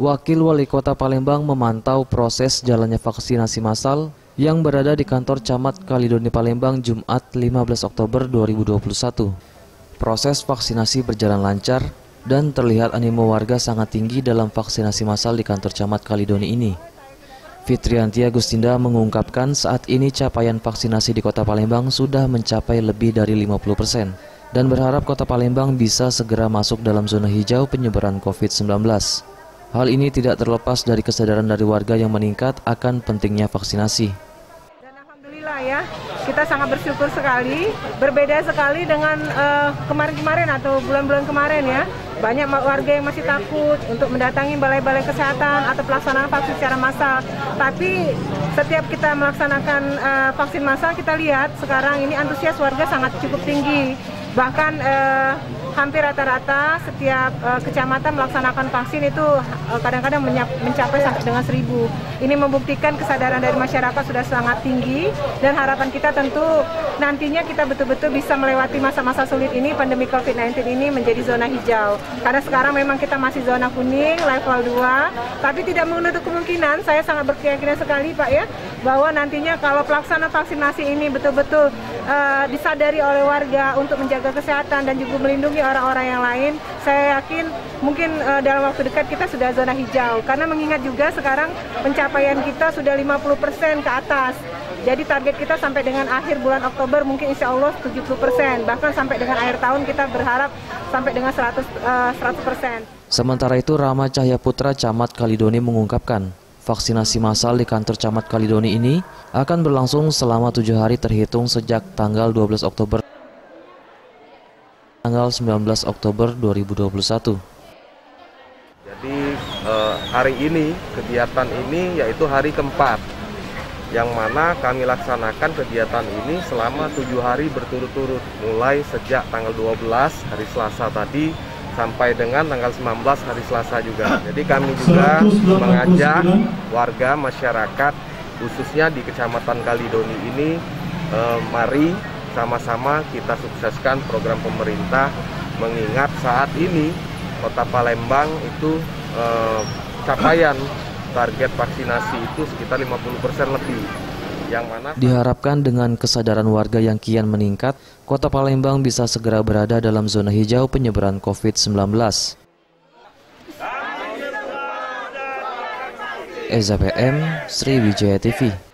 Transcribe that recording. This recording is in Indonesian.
Wakil Wali Kota Palembang memantau proses jalannya vaksinasi massal yang berada di kantor Camat Kalidoni Palembang Jumat 15 Oktober 2021. Proses vaksinasi berjalan lancar dan terlihat animo warga sangat tinggi dalam vaksinasi massal di kantor Camat Kalidoni ini. Fitrianti Agustinda mengungkapkan saat ini capaian vaksinasi di Kota Palembang sudah mencapai lebih dari 50 persen dan berharap Kota Palembang bisa segera masuk dalam zona hijau penyebaran COVID-19. Hal ini tidak terlepas dari kesadaran dari warga yang meningkat akan pentingnya vaksinasi. Dan alhamdulillah ya, kita sangat bersyukur sekali. Berbeda sekali dengan eh, kemarin-kemarin uh, atau bulan-bulan kemarin ya. Banyak warga yang masih takut untuk mendatangi balai-balai kesehatan atau pelaksanaan vaksin secara massal. Tapi setiap kita melaksanakan uh, vaksin massal, kita lihat sekarang ini antusias warga sangat cukup tinggi. Bahkan uh, hampir rata-rata setiap uh, kecamatan melaksanakan vaksin itu uh, kadang-kadang mencapai sampai dengan seribu. Ini membuktikan kesadaran dari masyarakat sudah sangat tinggi dan harapan kita tentu nantinya kita betul-betul bisa melewati masa-masa sulit ini pandemi COVID-19 ini menjadi zona hijau. Karena sekarang memang kita masih zona kuning level 2, tapi tidak menutup kemungkinan saya sangat berkeyakinan sekali Pak ya bahwa nantinya kalau pelaksana vaksinasi ini betul-betul uh, disadari oleh warga untuk menjaga kesehatan dan juga melindungi orang-orang yang lain, saya yakin mungkin uh, dalam waktu dekat kita sudah zona hijau. Karena mengingat juga sekarang pencapaian kita sudah 50% ke atas. Jadi target kita sampai dengan akhir bulan Oktober mungkin insya Allah 70%. Bahkan sampai dengan akhir tahun kita berharap sampai dengan 100, uh, 100%. Sementara itu Rama Cahya Putra Camat Kalidoni mengungkapkan, Vaksinasi massal di kantor Camat Kalidoni ini akan berlangsung selama tujuh hari terhitung sejak tanggal 12 Oktober tanggal 19 Oktober 2021. Jadi eh, hari ini kegiatan ini yaitu hari keempat yang mana kami laksanakan kegiatan ini selama tujuh hari berturut-turut mulai sejak tanggal 12 hari Selasa tadi sampai dengan tanggal 19 hari Selasa juga. Jadi kami juga mengajak warga masyarakat khususnya di Kecamatan Kalidoni ini eh, mari sama-sama kita sukseskan program pemerintah mengingat saat ini Kota Palembang itu eh, capaian target vaksinasi itu sekitar 50% lebih yang mana diharapkan dengan kesadaran warga yang kian meningkat, Kota Palembang bisa segera berada dalam zona hijau penyebaran COVID-19. Eza PM, Sriwijaya TV.